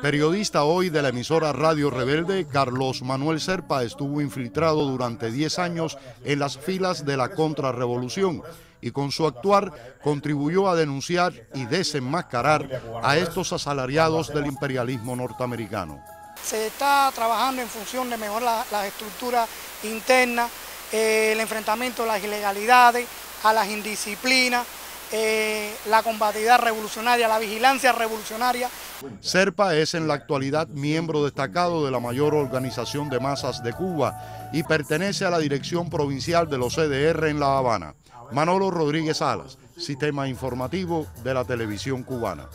Periodista hoy de la emisora Radio Rebelde, Carlos Manuel Serpa estuvo infiltrado durante 10 años en las filas de la contrarrevolución y con su actuar contribuyó a denunciar y desenmascarar a estos asalariados del imperialismo norteamericano. Se está trabajando en función de mejorar las estructuras internas, eh, el enfrentamiento a las ilegalidades, a las indisciplinas, eh, la combatividad revolucionaria, la vigilancia revolucionaria. Serpa es en la actualidad miembro destacado de la mayor organización de masas de Cuba y pertenece a la dirección provincial de los CDR en La Habana. Manolo Rodríguez Salas, Sistema Informativo de la Televisión Cubana.